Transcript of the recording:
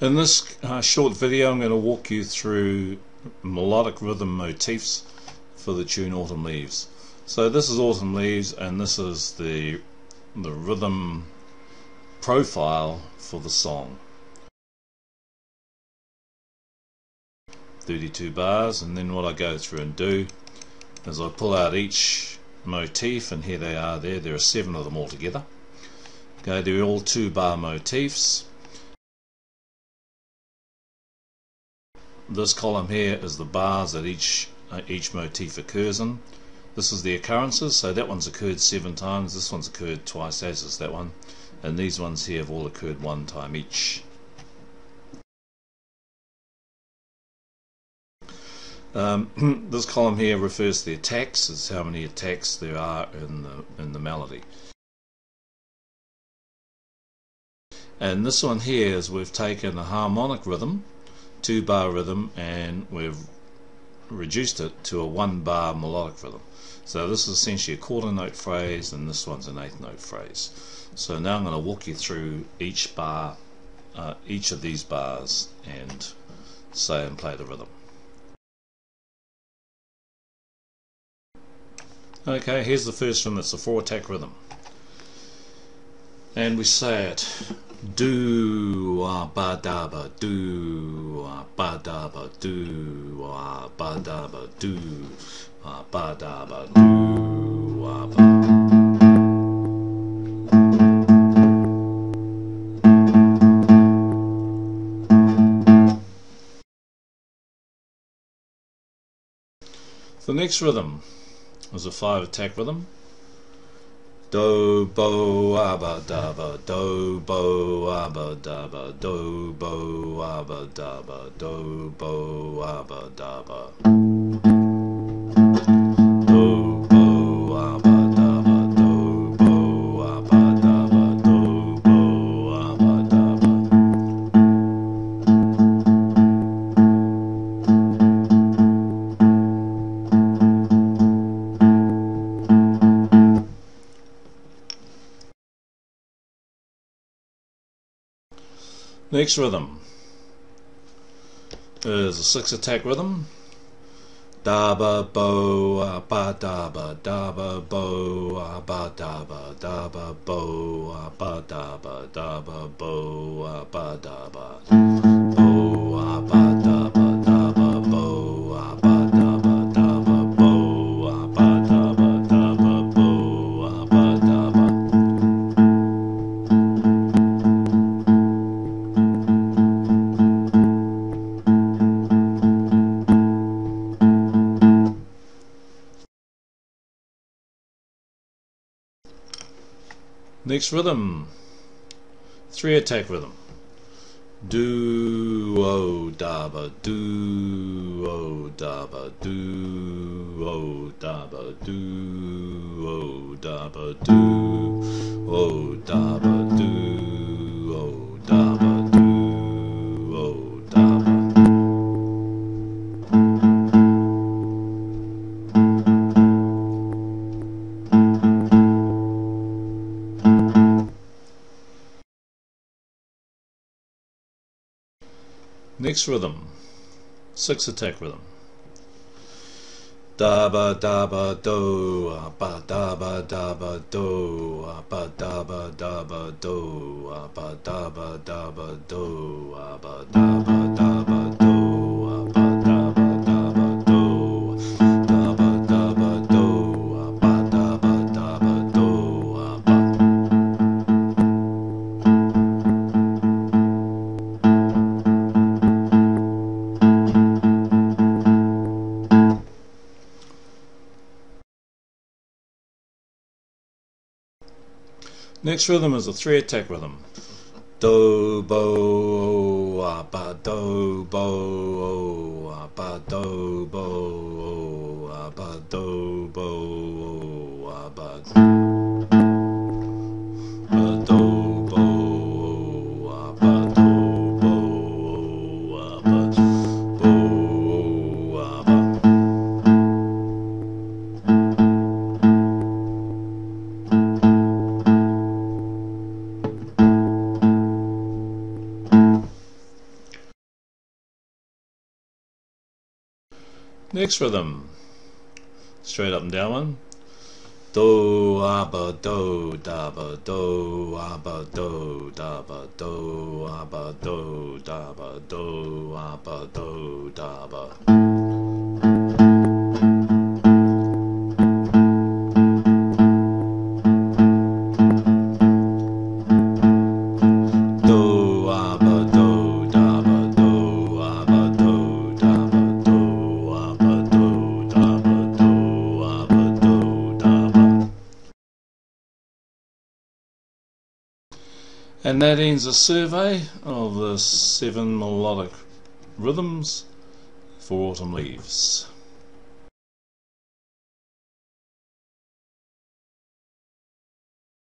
In this uh, short video I'm going to walk you through melodic rhythm motifs for the tune Autumn Leaves. So this is Autumn Leaves and this is the the rhythm profile for the song. 32 bars and then what I go through and do is I pull out each motif and here they are there there are seven of them altogether okay they're all two bar motifs This column here is the bars that each uh, each motif occurs in. This is the occurrences, so that one's occurred seven times, this one's occurred twice as is that one, and these ones here have all occurred one time each. Um, this column here refers to the attacks, is how many attacks there are in the in the melody. And this one here is we've taken a harmonic rhythm two bar rhythm and we've reduced it to a one bar melodic rhythm. So this is essentially a quarter note phrase and this one's an eighth note phrase. So now I'm going to walk you through each bar, uh, each of these bars and say and play the rhythm. Okay, here's the first one, it's a four attack rhythm. And we say it do ah ba da ba do ah ba da ba do ah ba da ba do ah ba da ba do ah ba. The next rhythm is a five attack rhythm. Do bo abba dabba do bo abba dabba do bo abba dabba do bo abba dabba. Next rhythm is a six attack rhythm. Da ba bo ba da ba da ba bo ba da ba da ba bo ba da ba da ba bo ba da ba. Next rhythm, three attack rhythm. Do o da ba do o da ba do o da ba do o da ba do o da ba do Next rhythm, six attack rhythm. Da ba da ba do, ah, ba da ba da ba do, ah, ba da ba da ba do, ah, ba da ba da ba do, ba da ba da Next rhythm is a three attack rhythm. Do bo ah ba do bo ah ba do bo ah ba do bo ah ba. Next rhythm. Straight up and down one. Do ah, abba do da ba do ah, abba do da ba do ah, abba do da ba do abba do da ba. And that ends a survey of the seven melodic rhythms for autumn leaves.